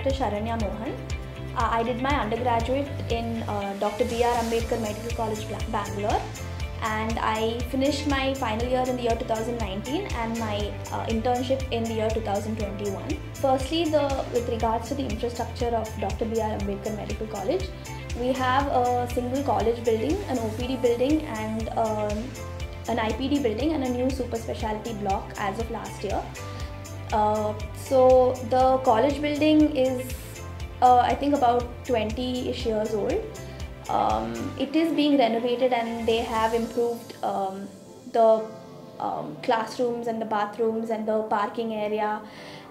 Dr. Sharanya Mohan. Uh, I did my undergraduate in uh, Dr. B.R. Ambedkar Medical College, Bangalore, and I finished my final year in the year 2019 and my uh, internship in the year 2021. Firstly, the with regards to the infrastructure of Dr. B.R. Ambedkar Medical College, we have a single college building, an OPD building, and um, an IPD building, and a new super specialty block as of last year. Uh, so the college building is, uh, I think, about 20-ish years old. Um, it is being renovated, and they have improved um, the um, classrooms and the bathrooms and the parking area.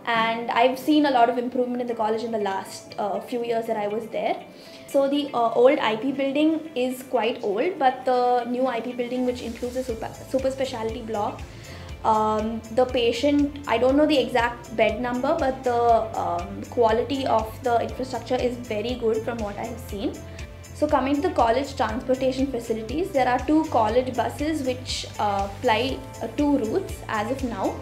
And I've seen a lot of improvement in the college in the last uh, few years that I was there. So the uh, old IP building is quite old, but the new IP building, which includes a super, super specialty block, um, the patient i don't know the exact bed number but the um, quality of the infrastructure is very good from what i have seen. So coming to the college transportation facilities there are two college buses which uh, ply uh, two routes as of now.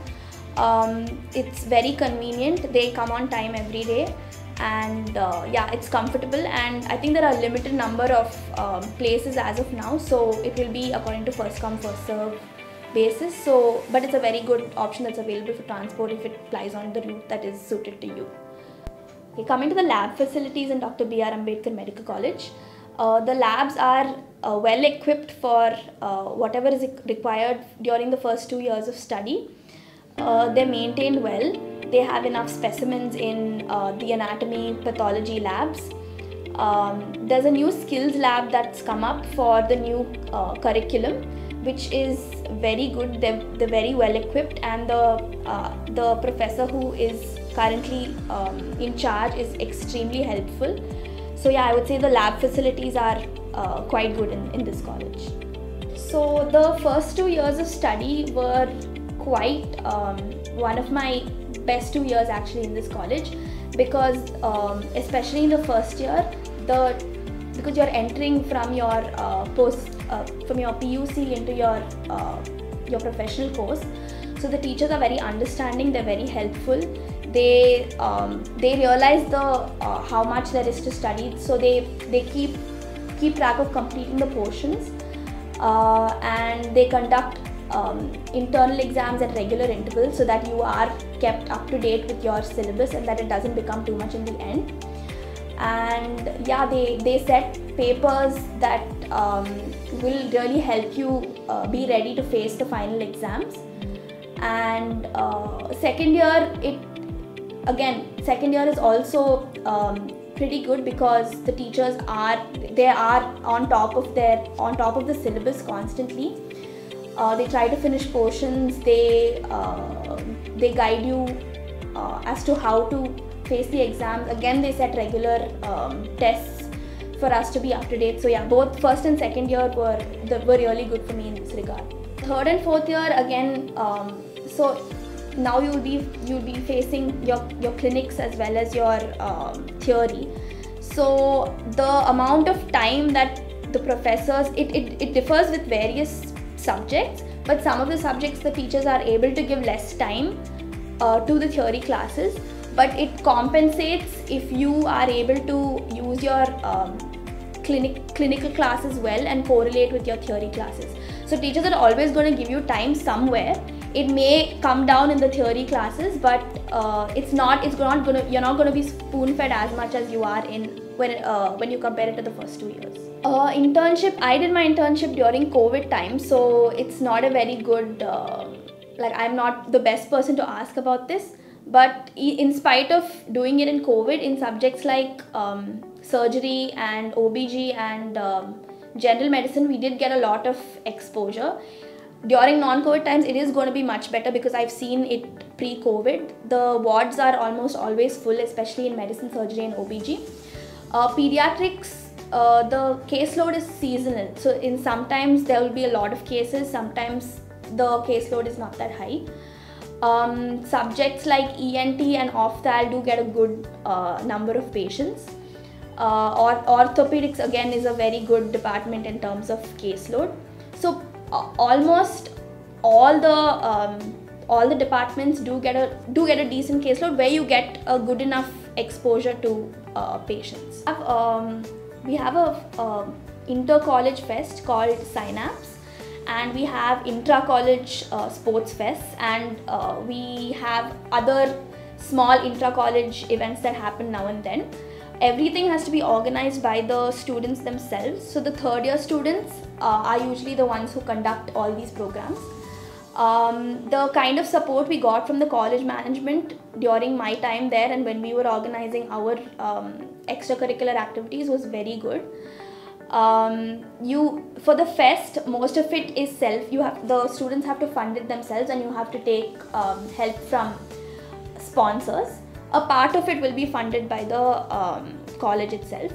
Um, it's very convenient. They come on time every day. And uh, yeah it's comfortable. And i think there are a limited number of um, places as of now. So it will be according to first come first serve basis. So but it's a very good option that's available for transport if it flies on the route that is suited to you. Okay, coming to the lab facilities in dr b.r ambedkar medical college uh, the labs are uh, well equipped for uh, whatever is required during the first two years of study. Uh, they're maintained well. They have enough specimens in uh, the anatomy pathology labs. Um, there's a new skills lab that's come up for the new uh, curriculum which is very good. They're, they're very well equipped, and the uh, the professor who is currently um, in charge is extremely helpful. So yeah, I would say the lab facilities are uh, quite good in, in this college. So the first two years of study were quite um, one of my best two years actually in this college because um, especially in the first year the because you're entering from your uh, post uh, from your PUC into your uh, your professional course. So the teachers are very understanding. They're very helpful. They um, they realize the uh, how much there is to study. So they they keep keep track of completing the portions, uh, and they conduct um, internal exams at regular intervals so that you are kept up to date with your syllabus and that it doesn't become too much in the end and yeah they they set papers that um, will really help you uh, be ready to face the final exams. And uh, second year it again second year is also um, pretty good because the teachers are they are on top of their on top of the syllabus constantly. Uh, they try to finish portions. They uh, they guide you uh, as to how to face the exams. Again, they set regular um, tests for us to be up to date. So yeah, both first and second year were the, were really good for me in this regard. Third and fourth year again. Um, so now you'll be you'll be facing your your clinics as well as your um, theory. So the amount of time that the professors it, it, it differs with various subjects but some of the subjects the teachers are able to give less time uh, to the theory classes but it compensates if you are able to use your um, clinic clinical classes well and correlate with your theory classes. So teachers are always going to give you time somewhere. It may come down in the theory classes but uh, it's not it's not going to you're not going to be spoon fed as much as you are in when uh, when you compare it to the first two years. Uh, internship i did my internship during covid time so it's not a very good uh, like i'm not the best person to ask about this. But in spite of doing it in covid in subjects like um, surgery and obg and um, general medicine we did get a lot of exposure. During non-covid times it is going to be much better because i've seen it pre-covid. The wards are almost always full especially in medicine surgery and obg uh, pediatrics uh, the caseload is seasonal. So in sometimes there will be a lot of cases. Sometimes the caseload is not that high. Um, subjects like ENT and Ophthal do get a good uh, number of patients. Uh, or orthopedics again is a very good department in terms of caseload. So uh, almost all the um, all the departments do get a do get a decent caseload where you get a good enough exposure to uh, patients. We have, um, we have a inter college fest called Synapse, and we have intra college uh, sports fests, and uh, we have other small intra college events that happen now and then everything has to be organized by the students themselves. So the third year students uh, are usually the ones who conduct all these programs. Um, the kind of support we got from the college management during my time there and when we were organizing our um, extracurricular activities was very good. Um, you for the fest most of it is self you have the students have to fund it themselves and you have to take um, help from sponsors a part of it will be funded by the um, college itself.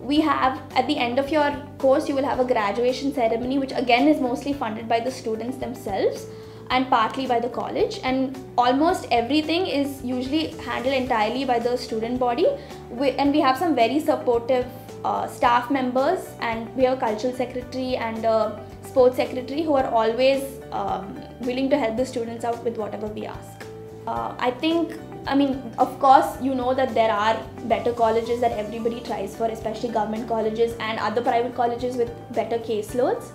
We have at the end of your course you will have a graduation ceremony which again is mostly funded by the students themselves and partly by the college. And almost everything is usually handled entirely by the student body. We, and we have some very supportive uh, staff members and we have a cultural secretary and a sports secretary who are always um, willing to help the students out with whatever we ask. Uh, i think I mean, of course, you know that there are better colleges that everybody tries for, especially government colleges and other private colleges with better caseloads.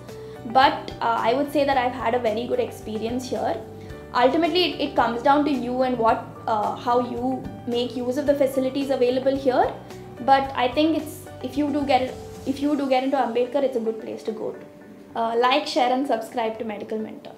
But uh, I would say that I've had a very good experience here. Ultimately, it, it comes down to you and what, uh, how you make use of the facilities available here. But I think it's if you do get if you do get into Ambedkar, it's a good place to go to. Uh, like, share, and subscribe to Medical Mentor.